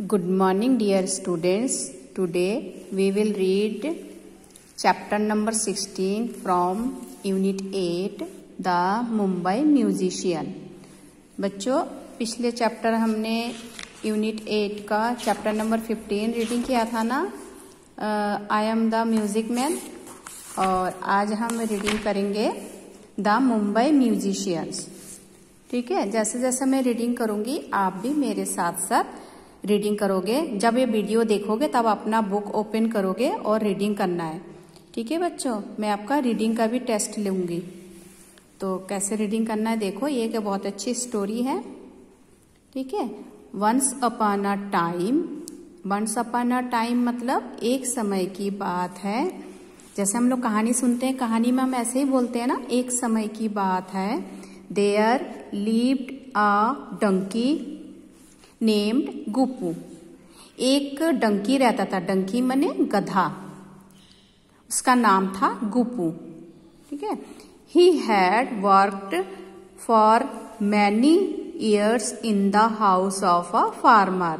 Good morning, dear students. Today we will read chapter number 16 from Unit 8, The Mumbai Musician. बच्चों पिछले chapter हमने unit 8 का chapter number 15 reading किया था ना I am the music man और आज हम रीडिंग करेंगे द मुंबई म्यूजिशियंस ठीक है जैसे जैसे मैं रीडिंग करूँगी आप भी मेरे साथ साथ रीडिंग करोगे। जब ये वीडियो देखोगे, तब अपना बुक ओपन करोगे और रीडिंग करना है। ठीक है बच्चों? मैं आपका रीडिंग का भी टेस्ट लूँगी। तो कैसे रीडिंग करना है देखो, ये एक बहुत अच्छी स्टोरी है। ठीक है? Once upon a time once upon a time मतलब एक समय की बात है। जैसे हम लोग कहानी सुनते हैं, कहानी में हम ऐसे ही बोलते हैं ना, एक समय की बात है। There lived a donkey named Guppu. एक डंकी रहता था, डंकी मने गधा। उसका नाम था गुप्पू। ठीक है? He had worked for many years in the house of a farmer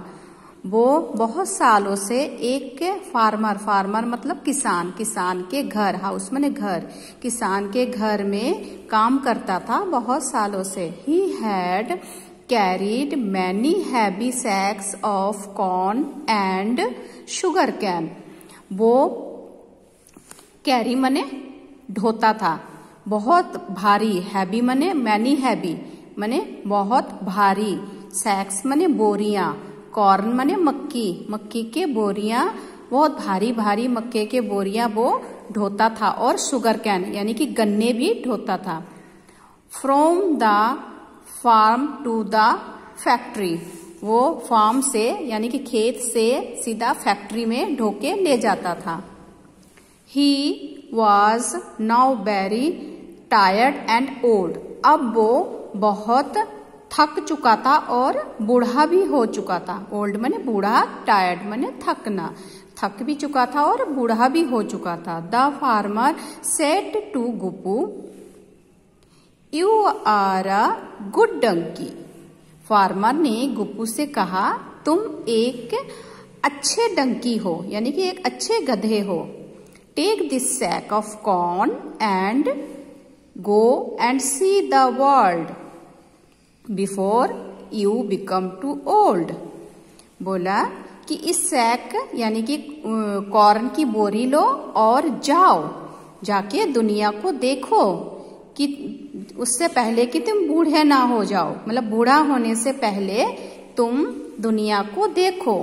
वो बहुत सालों से एक फार्मर फार्मर मतलब किसान किसान के घर हाउस मैंने घर। किसान के घर में काम करता था बहुत सालों से। He had carried many heavy sacks of corn and sugar cane वो कैरी मने ढोता था। बहुत भारी हैवी मने मैनी हैवी मने बहुत भारी सैक्स मने बोरियाँ कॉर्न मने मक्की मक्की के बोरियाँ, बहुत भारी भारी मक्के के बोरियाँ वो ढोता था और शुगर कैन यानी कि गन्ने भी ढोता था। From the farm to the factory वो फार्म से, यानी कि खेत से सीधा फैक्ट्री में ढोके ले जाता था। He was now very tired and old अब वो बहुत थक चुका था और बूढ़ा भी हो चुका था। ओल्ड मैंने बूढ़ा टायर्ड मैंने थकना। थक भी चुका था और बूढ़ा भी हो चुका था। The farmer said to Guppu you are a good donkey farmer ने गुप्पू से कहा, तुम एक अच्छे डंकी हो, यानी कि एक अच्छे गधे हो। Take this sack of corn and go and see the world before you become too old बोला कि इस सैक यानी कि कॉर्न की बोरी लो और जाओ, जाके दुनिया को देखो कि उससे पहले कि तुम बूढ़े ना हो जाओ मतलब बूढ़ा होने से पहले तुम दुनिया को देखो।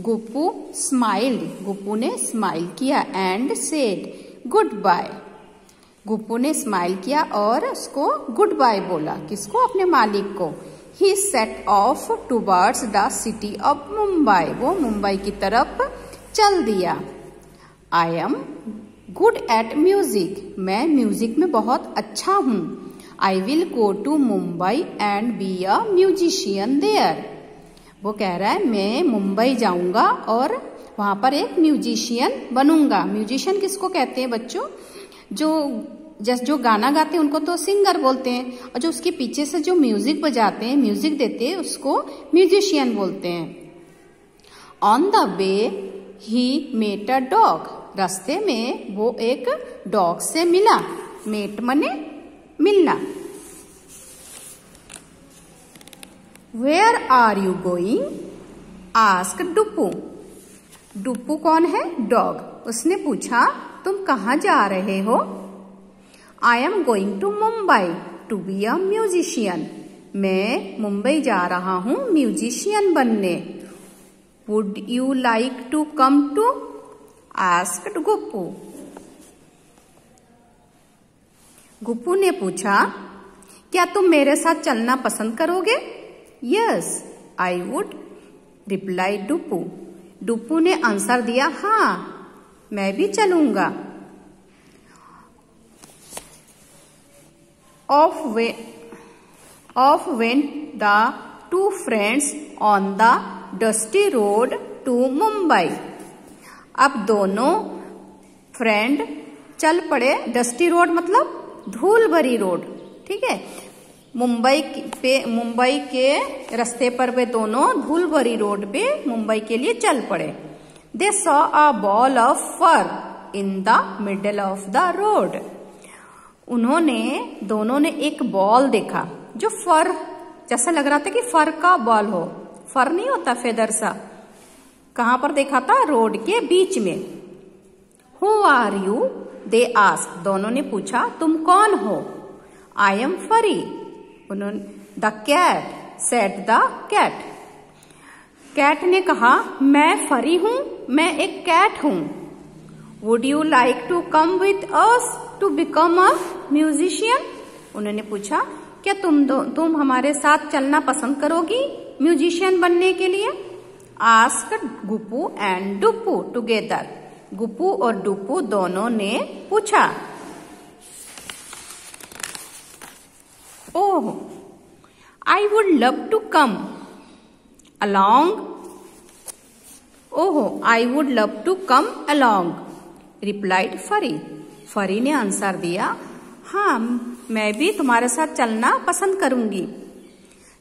गुप्पू स्माइल गुप्पू ने स्माइल किया and said good bye Guppu ने स्माइल किया और उसको गुड बाय बोला, किसको? अपने मालिक को। He set off towards the city of Mumbai वो मुंबई की तरफ़ चल दिया। I am good at music मैं म्यूज़िक में बहुत अच्छा हूँ। I will go to Mumbai and be a musician there वो कह रहा है, मैं मुंबई जाऊँगा और वहाँ पर एक म्यूजिशियन बनूँगा. म्यूजिशियन किसको कहते हैं बच्चों? जो जैसे, जो गाना गाते हैं, उनको तो सिंगर बोलते हैं। और जो उसके पीछे से जो म्यूज़िक बजाते हैं म्यूज़िक देते हैं, उसको म्यूजिशियन बोलते हैं। On the way he met a dog. रास्ते में वो एक डॉग से मिला। मेट मने मिलना। Where are you going ask Duppu. Duppu कौन है? डॉग उसने पूछा, तुम कहाँ जा रहे हो? I am going to Mumbai to be a musician मैं मुंबई जा रहा हूँ म्यूजिशियन बनने। Would you like to come to asked Guppu Guppu ने पूछा क्या तुम मेरे साथ चलना पसंद करोगे yes I would reply Duppu Duppu ने आंसर दिया हाँ मैं भी चलूँगा off we off went the two friends on the dusty road to Mumbai. अब दोनों फ्रेंड चल पड़े डस्टी रोड मतलब धूल भरी रोड, ठीक है? मुंबई पे, मुंबई के रास्ते पर वे दोनों धूल भरी रोड पे मुंबई के लिए चल पड़े। They saw a ball of fur in the middle of the road उन्होंने, दोनों ने एक बॉल देखा, जो फर जैसा लग रहा था कि फर का बॉल हो। फर नहीं होता फेदर सा। कहाँ पर देखा था? रोड के बीच में। हु आर यू दे आस दोनों ने पूछा, तुम कौन हो? आई एम फरी उन्होंने the cat said the cat cat ने कहा, मैं फरी हूँ, मैं एक कैट हूँ। Would you like to come with us to become a musician उन्होंने पूछा, क्या तुम दो, तुम हमारे साथ चलना पसंद करोगी? म्यूजिशियन बनने के लिए? Ask Guppu and Duppu together. Guppu और डुप्पू दोनों ने पूछा। ओह I would love to come along oh I would love to come along replied Phari Phari ने आंसर दिया हाँ मैं भी तुम्हारे साथ चलना पसंद करूँगी।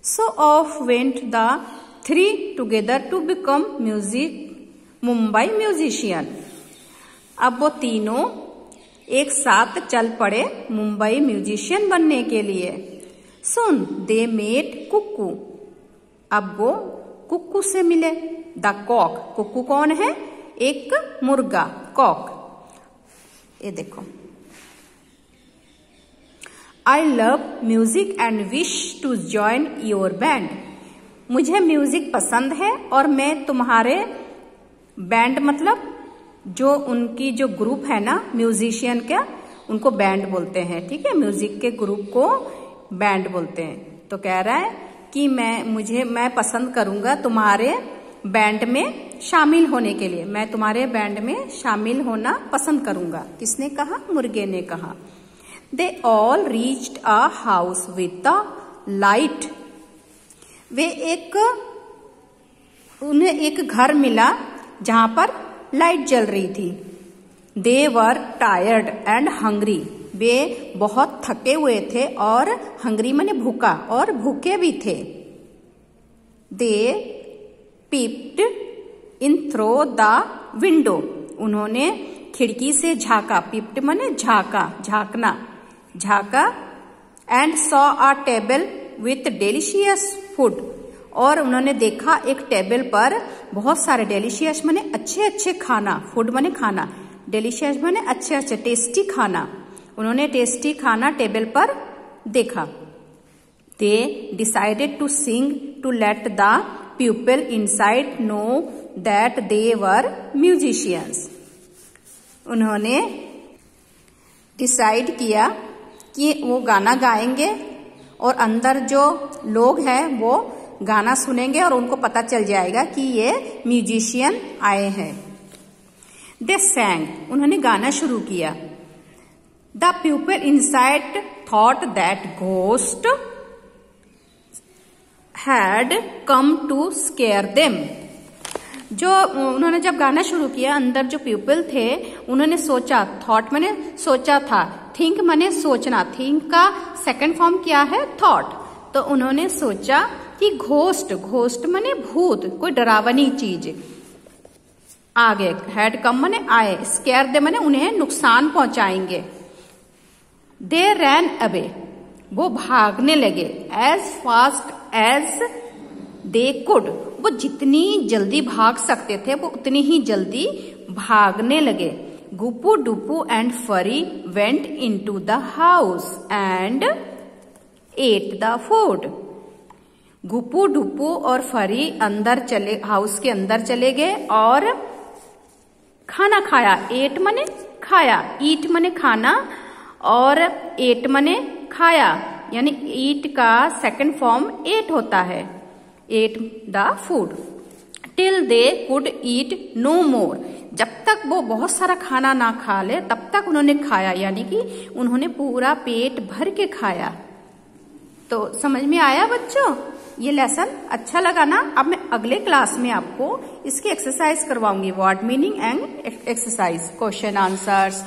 So off went the three together to become music Mumbai musician अब वो तीनों एक साथ चल पड़े मुंबई म्यूजिशियन बनने के लिए। सुन, दे मेट कुक्कू अब वो कुक्कू से मिले। The Kock. कुक्कू कौन है? एक मुर्गा, कॉक। ये देखो। I love music and wish to join your band मुझे म्यूज़िक पसंद है और मैं तुम्हारे बैंड मतलब जो उनकी जो ग्रुप है ना म्यूजिशियन का उनको बैंड बोलते हैं, ठीक है? म्यूज़िक के ग्रुप को बैंड बोलते हैं। तो कह रहा है कि मैं, मुझे, मैं पसंद करूँगा तुम्हारे बैंड में शामिल होने के लिए। मैं तुम्हारे बैंड में शामिल होना पसंद करूँगा। किसने कहा? मुर्गे ने कहा। They all reached a house with the light वे एक, उन्हें एक घर मिला जहाँ पर लाइट जल रही थी। They were tired and hungry वे बहुत थके हुए थे और हंग्री मैंने भूखा और भूखे भी थे। They peeped in through the window उन्होंने खिड़की से झाका। पिप्ट मने झाका, झाकना। झाका and saw a table with delicious food और उन्होंने देखा एक टेबल पर बहुत सारे डेलिशियस मने अच्छे अच्छे खाना फ़ूड मने खाना डेलिशियस मने अच्छे अच्छे टेस्टी खाना। उन्होंने टेस्टी खाना टेबल पर देखा। They decided to sing to let the people inside know that they were musicians उन्होंने डिसाइड किया कि वो गाना गाएँगे और अंदर जो लोग हैं, वो गाना सुनेंगे और उनको पता चल जाएगा कि ये म्यूजिशियन आए हैं। दे सैंग उन्होंने गाना शुरू किया। The people inside thought that ghost had come to scare them जो, उन्होंने जब गाना शुरू किया, अंदर जो पीपल थे, उन्होंने सोचा थॉट मैंने सोचा था थिंक मैंने सोचना। थिंक का सेकंड फॉर्म क्या है? थॉट तो उन्होंने सोचा कि घोस्ट घोस्ट मने भूत, कोई डरावनी चीज़। आगे हेड कम मने आए स्केयर दे मने उन्हें नुकसान पहुंचाएँगे। दे रैन अबे वो भागने लगे। As fast as they could वो जितनी जल्दी भाग सकते थे, वो उतनी ही जल्दी भागने लगे। Duppu and Phari went into the house and ate the food Guppu Duppu और फरी अंदर चले हाउस के अंदर चले गए और खाना खाया। एट मने खाया ईट मने खाना और एट मने खाया। यानी ईट का सेकंड फॉर्म एट होता है। Ate the food till they could eat no more जब तक वो बहुत सारा खाना ना खा ले, तब तक उन्होंने खाया, यानी कि उन्होंने पूरा पेट भर के खाया। तो समझ में आया बच्चों? ये लेसन अच्छा लगा ना? अब मैं अगले क्लास में आपको इसकी exercise करवाऊँगी। Word meaning and exercise question answers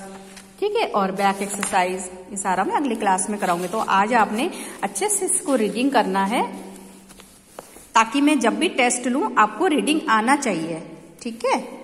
ठीक है? और बैक एक्सरसाइज ये सारा मैं अगले क्लास में कराऊँगी। तो आज आपने अच्छे से इसको रीडिंग करना है, ताकि मैं जब भी टेस्ट लूँ, आपको रीडिंग आना चाहिए। ठीक है?